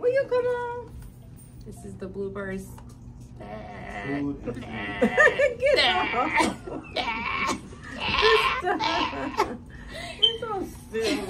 Will you come on? This is the bluebirds. Get off. You're so silly.